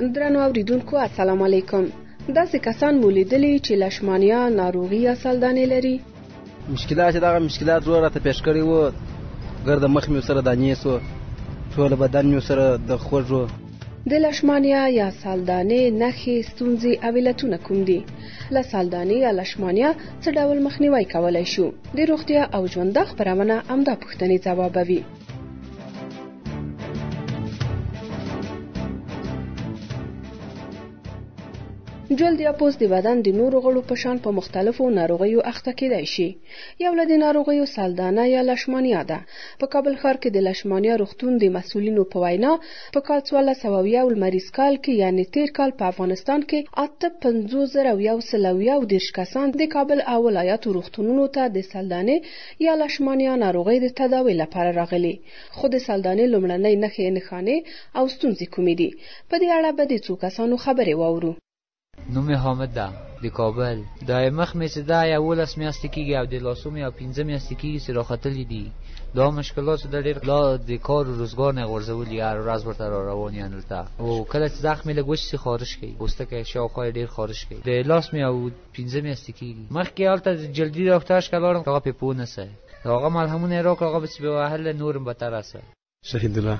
درنو اوریدونکو السلام علیکم داسې کسان مو لیدلي چې لشمانیا ناروغي یا سلدانې لري مشکلات دغه مشکلات زور راته پیش کړی وو ګرد مخ مې سره دانې سو ټول بدن مې سره د خوږو د لشمانیا یا سالدانې نخې ستونزې او علتونه کوم دي له سالدانې یا لشمانیا څه ډول مخنیوي کولای شو د روغتیا او ژوند خبرونه امدا پښتنې ځوابوي جلد یا پوست د بدن د نورو غړو په شان په مختلفو ناروغیو اخته کېدای شي یو له دې ناروغیو سلدانه یا لشمانیا ده په کابل ښار کې د لشمانیا روغتون د مسولینو په وینا په کال څوارلس سوه او یو لمریز کال کې یعنې تېر کال په افغانستان کې اته پنځوس زره او یو سل او یو دېرش کسان د کابل او ولایاتو روغتونونو ته د سلدانې یا لاشمان یا ناروغۍ د تداوۍ لپاره راغلي، خو د سلدانې لومړنۍ نښې، نښانې او ستونزې کومې دي؟ په دې اړه به د څو کسانو خبرې واورو. نوم مې حامد ده، د کابل. د مخ مې چې ده یوولس میاشتې کېږي او د لاسو مې پنځه میاشتې کېږي چې راختلي دي. دا مشکلات چې ده ډېر لا د کار و روزګار نه غورځولي، هره ورځ ورته را روان یو دلته او کله چې زخم مې لږ وچ شي خارش کوي، پوستکی شاوخوا یې ډېر خارش کوي. د لاس مې او. پنځه میاشتې کېږي مخکې هلته د جلدي ډاکټر ښکار لاړم هغه پې پوه نه سه د هغه ملهمونه یې راکړه هغه پسې به وهله نور هم بتر سه شهید الله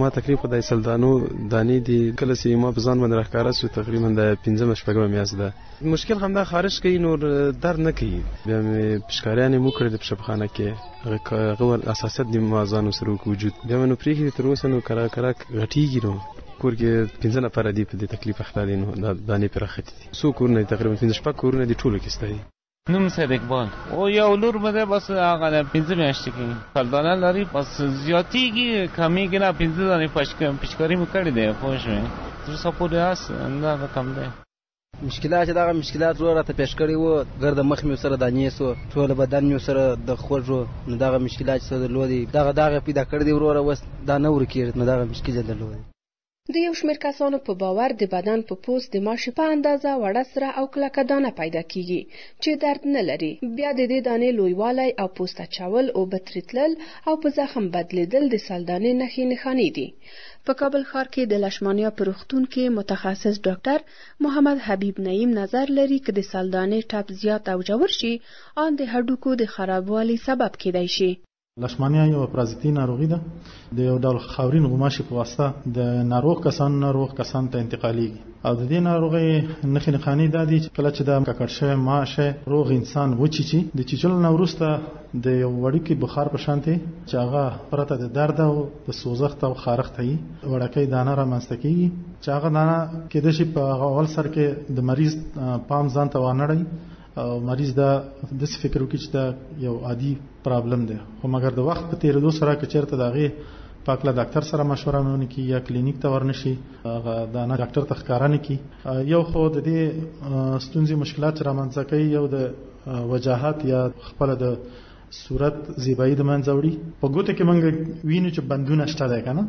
ما تقریبا په دای سلدانو دانی دی کله چې ما په ځان باندې راخاره سو تقریبا د 15 شپږم میاست ده مشکل هم دا خارج کوي نور درد نه کوي بیا مې پښکاریانه مو کړې د پښبخانه کې غوړ اساسات د ما ځان سره وجود بیا نو پریږي تر اوسه نو کرا کرا غټیږي نو کور کې پنځه نفر دي په دې تکلیف اخته دي نو دا دانې پر ختی څو کورونه دي تقریبا پنځه شپږ کورونه دي ټولو کې ستا دي نوم سید اقبال او یو لور مې ده بس هغه ده پنځه میاشتې کې سلطانه لري بس زیاتېږي کمېږي نه پنځه دانې پشکاري مې کړې دی پوه شوې تر څه پورې هست همدغه کم دی مشکلات دغه مشکلات وروره راته پیش کړي وو ګرد مخ مې سره دانې سو ټول بدن مې سره د خوږو نو دغه مشکلات سره درلودي دغه دغه پیدا کړی دی وروره وس دا نه ورکیږي نو دغه مشکل درلودي د یو شمېر کسانو په باور د بدن په پوست د ماشې په اندازه وړه سره او کلکه دانه پیدا کېږي چې درد نه لري، بیا د دې دانې لویوالی او پوست اچول، اوبه ترې تلل او په زخم بدلېدل د سلدانې نښې نښانې دي. په کابل ښار کې د لشمانیا په روغتون کې متخصص ډاکټر محمد حبیب نعیم نظر لري که د سلدانې ټپ زیات او ژور شي، آن د هډوکو د خرابوالي سبب کېدای شي. لشمانیا یو پرازیتي ناروغي ده د یو ډول خاورین غوماشي په واسطه د ناروغ کسان ناروغ کسان ته انتقالیږي او د دې ناروغي نخې نخانی د دې کله چې د ککړ شوی ماشه روغ انسان وچی چی د چیچل نورسته د یو وړوکی بخار په شانته چې هغه پرته د درد او د سوزښت او خارښت هي وړکې دانه را منځته کیږي چې هغه دانه کې د شي په اول سر کې د مریض پام ځان ته وانړي او مریض دا د فکر وکړي چې دا یو عادي پرابلم دی خو مګر د وخت په تیریدو سره که چیرته دا غي پاکله ډاکټر سره مشوره مونږ کی یا کلینیک ته ورنشي هغه دا نه ډاکټر ته ښکارانه کی یو خو د دې ستونزې مشکلات رامنځته کوي یو د وجاهت یا خپل د صورت زیبایی د منځه وړي په ګوته کې مونږ وینو چې بندونه شته ده کنه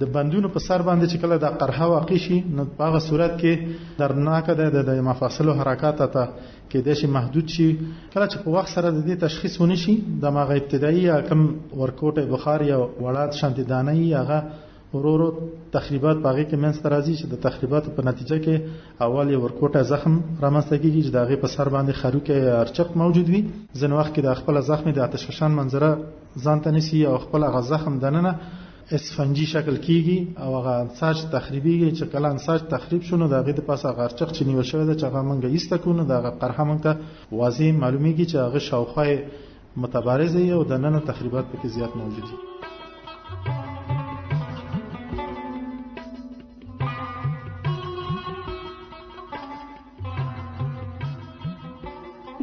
د بندونو په سر باندې چې کله دا قرحه واقع شي نو په هغه صورت کې درناک ده د مفاصلو حرکات ته کې د شي محدود شي کله چې په وخت سره د دې تشخیص ونی شي د ماغه ابتدایي یا کم ورکوټه بخار یا وړات شانتي دانه یا هغه ورورو تخریبات باغې کې منځ ته راځي چې د تخریباتو په نتیجه کې اول یې ورکوټه زخم رامنځته کیږي چې د هغې په سر باندې خروکې ارچق موجود وي ځینې وخت کې د خپل زخم د آتش فشان منظره ځان ته نیسي او خپل هغه زخم دننه اسفنجي شکل کیږي او هغه انساج تخریبیږي چې کله انساج تخریب شونه د هغې د پاسه هغه ارچق چې نیول شوی دی چې هغه مونږ ایسته کړو نو د هغه قرحه مونږ ته واضح معلومیږي چې هغه شاوخوا متبارزه یې او د ننه تخریبات پکې زیات موجود دي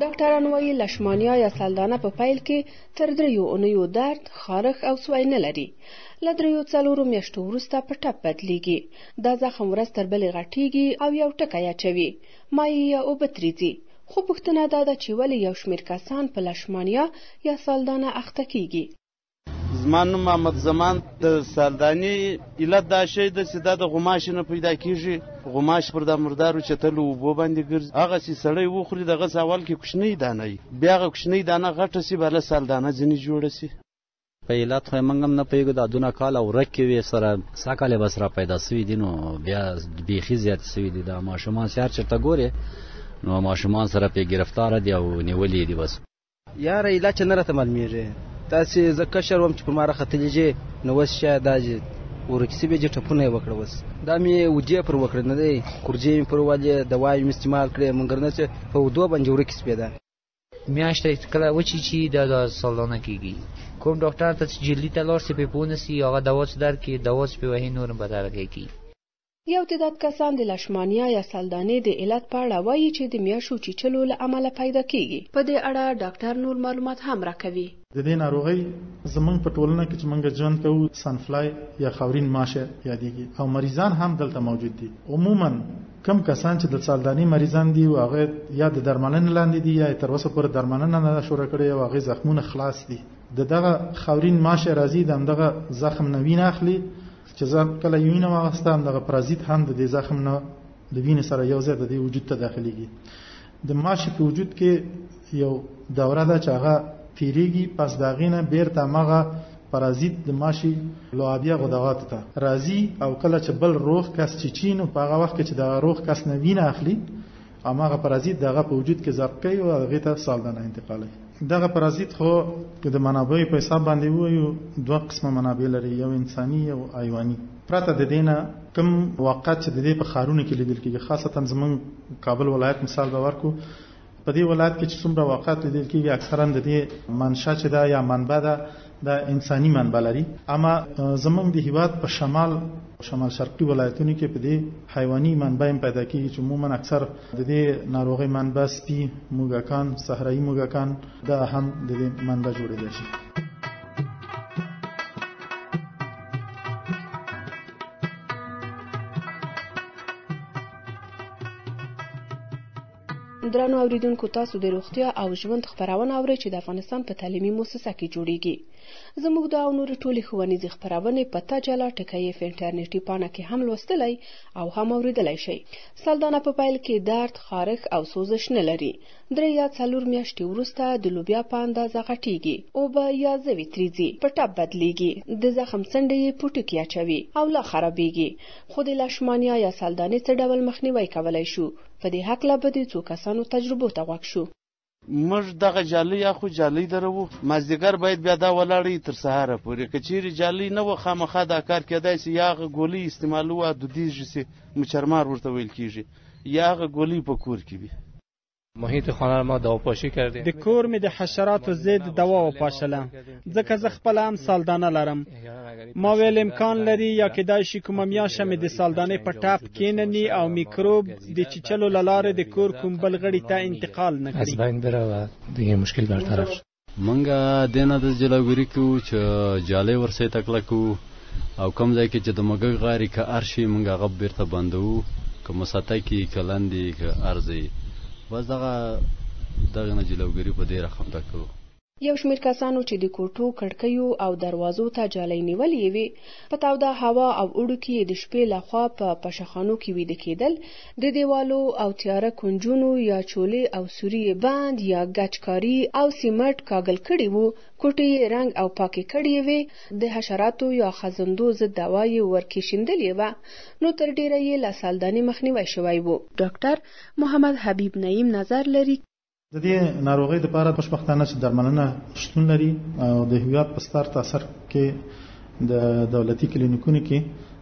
ډاکټران وایي لشمانیا یا سلدانه په پیل کې تر دریو اونیو درد خارښ او سوی نه لري له دریو څلورو میاشتو وروسته په ټپ بدلیږي دا زخم ورځ تر بلې غټیږي او یو ټکی اچوي مایع یا اوبه ترې ځي خو پوښتنه دا ده چې ولې یو شمېر کسان په لشمانیا یا سالدانه اخته کېږي؟ زما نوم محمد زمان د سالداني علت دا شی ده چې دا د غوماشې نه پیدا کېږي غوماش پر دا مردارو چتلو اوبو باندې ګرځي هغسې سړی وخوري دغسې اول کې کوچنۍ دانه وي بیا هغه کوچنۍ دانه غټه سي بله سالدانه ځینې جوړه سي په علت خو موږ هم نه پوهېږو دا دونه کاله ورکې وې سره سږ کال یې بس را پیدا سوي دي نو بیا بیخي زیات سوي دي دا ماشومان چې هر چېرته ګورې نو ماشومان سره پې ګرفتار دي او نیولي دي بس یاره ایله چې نه راته معلومېږي تاسې زه کشر وم چې په ما راختلي جې نو اوس شاید دا جې ورکې سوي جې ټپونه یې وکړه اوس دا مې ودې پر وکړې نه دی کورجې مې پر والې دوا یې مې استعمال کړې مګر نه چې په ودو باندې ورکې سوې ده میاشت کله وچی چی دا دا سالانه کیږي کوم ډاکټر ته چې جلدی ته لاړ سي په پونه سي هغه دوا چې درکې دوا چې په وهي نور به درکې کی یو تعداد کسان د لشمانیا یا سلدانې د علت په اړه وایي چې د میاشو چیچلو له امله پیدا کیږي په دې اړه ډاکټر نور معلومات هم راکوي د دې ناروغۍ زمونږ په ټولنه کې چې مونږ ژوند کوو سنفلای یا خاورین ماشه یادېږي او مریضان هم دلته موجود دي عموما کم کسان چې د سالدانی مریضان دي او هغه یا د درملنې لاندې دي یا تر اوسه پورې درملنه نه شروع کړې او هغه زخمونه خلاص دي د دغه خاورین ماشه راځي د دغه زخم نه وینه اخلي چې زه کله وینه واغسته دغه پرازیت هم د دې زخم نه د وینې سره یو ځای د دې وجود ته داخليږي د ماشي په وجود کې یو دوره ده چې هغه تیریږي پس دا غینه بیرته مغه پرازیت د ماشي لوابیا غدوات ته راځي او کله چې بل روغ کس چې چین او په هغه وخت کې چې دا روغ کس نه وینه اخلي اماغه پرازیت دغه په وجود کې ضرب کوي او هغه ته سالدانه انتقالي دغه پرازیت خو د منابع په حساب باندې وایو دوه قسمه منابع لري یو انساني او حیواني پرته د دې نه کوم واقعات چې د دې په ښارونو کې لیدل کېږي خاصتا زمونږ کابل ولایت مثال به ورکړو په دې ولایت کې چې څومره واقعات لیدل کېږي اکثرا د دې منشا چې دا یا منبع ده د انساني منبع لري اما زمونږ د هیواد په شمال شمال شرقي ولایتونو کې په دې حیواني منبع پیدا کیږي چې عموما اکثر د دې ناروغي منبع سپي موږکان صحرایي موږکان دا هم د دې منبع جوړېږي درنو اوریدونکو تاسو د روغتیا او ژوند خبرونه اورئ چې د افغانستان په تعلیمي موسسه کې جوړیږي زموږ دا او نورې ټولې ښوونیزې خبرونې په تجلا ټکی اف انټرنیټي پاڼه کې هم لوستلی او هم اوریدلی شئ سلدانه په پیل کې درد خارښ او سوزش نه لري درې یا څلور میاشتې وروسته د لوبیا په اندازه غټیږي، اوبه یا زوي ترې ځي، په ټپ بدلیږي، د زخم څنډې یې پوټکي اچوي او لا خرابیږي. خو د لاشمانیا یا سلدانې څه ډول مخنیوی کولای شو؟ په دې هکله به د څو کسانو تجربو ته غوږ شو. موږ دغه جالۍ اخو جالۍ دروو، مازدیګر باید بیا دا ولاړه وي تر سهاره پورې، که چیرې جالۍ نه وه خامخا دا کار کیدای شي یا هغه ګولۍ استعمالوو ادودیږي چې مچرمار ورته ویل کیږي یا هغه ګولۍ په کور کې وي. محیط خانه ما دوا پاشی کردیم د کور می د حشراتو ضد دوا و پاشله ځکه زه خپل هم سالدانه لرم ما ویل امکان لري یا کېدای شي کومه میاشه مې د سالدانې په ټپ کېنني او میکروب د چیچلو له لارې د کور کوم بل غړي ته انتقال نه کړي از بین بره و دیگه مشکل برطرف شد منګه دینه د جلاګوری کو چې جاله ورسې تکله کو او کم ځای کې چې د مګګ غاری که ارشي منګه غب بیرته بندو که مساته کې کلندې که ارزي بس دغه دغه نه جلاګوری په دې رقم تکو یو شمیر کسانو چې د کوټو کړکیو او دروازو ته جالۍ نیولې وي په توده هوا او اوړو کې د شپې لخوا په پشخانو کې ویده کېدل د دېوالو او تیاره کونجونو یا چولې او سوري یې بند یا ګچ کاري او سیمټ کاږل کړي وو، کوټې یې رنګ او پاکې کړیې وې، د حشراتو یا خزندو ضد دوا یې ورکېشیندلې وه، نو تر ډېره یې له سالداني مخنیوی شوی وو. ډاکټر محمد حبیب نعیم نظر لري، د دې ناروغۍ لپاره خوشبختانه چې درملنه شتون لري او د هیواد په ستر تاثر کې د دولتي کلینیکونو کې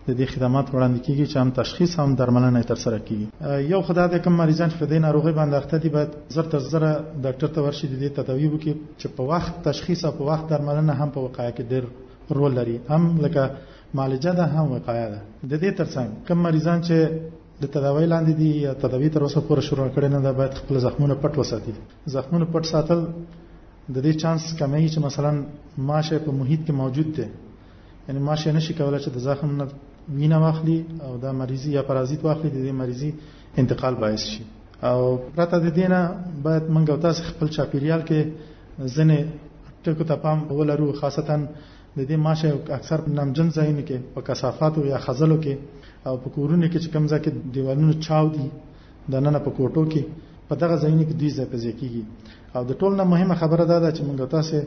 د دې خدمات وړاندې کیږي چې هم تشخیص هم درملنه تر سره کیږي یو خدای د کوم مریضان چې د ناروغي باندې اخته دي باید زر تر زر ډاکټر ته ورشي د دې تداوی وکړي چې په وخت تشخیص او په وخت درملنه هم په وقایع کې ډېر رول لري هم لکه معالجه ده هم وقایع ده د دې ترڅنګ کوم مریضان چې د تداوی لاندې دي یا تداوی تر اوسه پورې شروع کړي نه دا باید خپل زخمونه پټ وساتي زخمونه پټ ساتل د دې چانس کموي چې مثلا ماشه په محیط کې موجود دی یعنی ماشه نشي کولای چې د زخم نه وینه واخلي او دا مریضي یا پرازیت واخلي د دې مریضي انتقال باعث شي او پرته د دینه باید منګو تاسو خپل چاپیریال کې ځنه ټکو ته پام ولرو خاصتا د دې ماشه اکثر نمجن ځایونه کې په کثافاتو یا خزلو کې او په کورونو کې چې کمزا کې دیوالونو چاو دي د نن په کوټو کې په دغه ځایونو کې دوی ځای په ځای کیږي او د ټول نه مهمه خبره دا ده چې موږ تاسو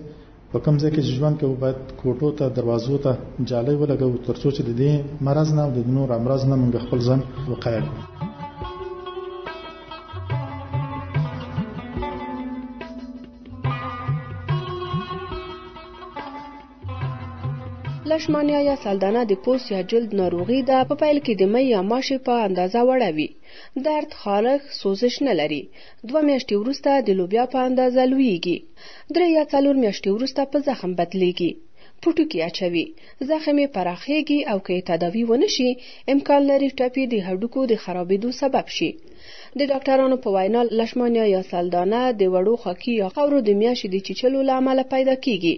په کوم ځای کې ژوند کوو باید کوټو ته دروازو ته جالۍ ولګو ترڅو چې د دې مرز نه او د نور امراض نه موږ خپل ځان وقایه کړو لشمانیا یا سلدانه د پوست یا جلد ناروغي ده په پیل کې د مې یا ماشې په اندازه وړه وي درد خارښ سوزش نه لري دوه میاشتې وروسته د لوبیا په اندازه لویږي درې یا څلور میاشتې وروسته په زخم بدلیږي پټوکي اچوي زخم یې پراخیږي او که تداوی ونه شي امکان لري ټپي د هډوکو د خرابېدو سبب شي د ډاکټرانو په وینا لشمانیا یا سلدانه د وړو خاکي یا خاورو د میاشې د چیچلو له امله پیدا کیږي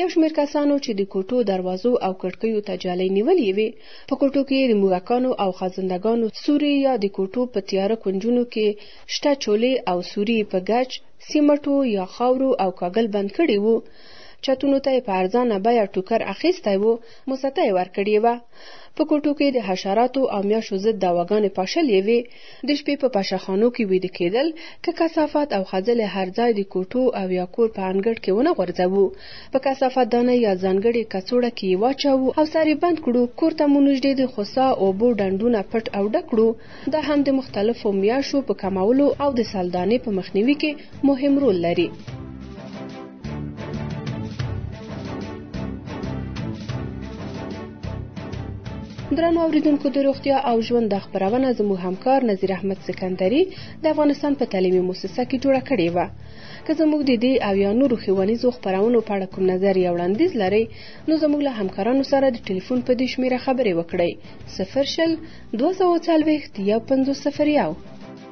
یو شمېر کسانو چې د کوټو دروازو او کړکیو ته جالۍ نیولې وي په کوټو کې د موږکانو او خزندګانو سوري یا د کوټو په تیاره کونجونو کې شته چولې او سوري په ګچ سیمټو یا خاورو او کاګل بند کړي وو چتونو ته یې په ارزانه بیه ټوکر اخیستی و موسکه یې ورکړې وه په کوټو کې د حشراتو او میاشو ضد دواګانې پاشل یې وي د شپې په پشخانو کې ویده کېدل که کثافات او خځلې هر ځای د کوټو او یا کور په انګړ کې ونه غورځوو په کثافات دانه یا ځانګړې کڅوړه کې یې واچوو او سر یې بند کړو کور ته مو نږدې د خوسا اوبو ډنډونه پټ او ډک کړو دا هم د مختلفو میاشو په کمولو او د سلدانې په مخنیوي کې مهم رول لري درنو اوریدونکو د روغتیا او ژوند د خبرونه زموږ همکار نظیر احمد سکندری د افغانستان په تعلیمي موسسه کې جوړه کړې و که زموږ د دې او یا نورو ښوونیزو خبرونو په اړه کوم نظر یا وړاندیز لرئ نو زموږ له همکارانو سره د ټلیفون په دې شمیره خبرې وکړئ 0 شل 240 یو پنځوس صفر یو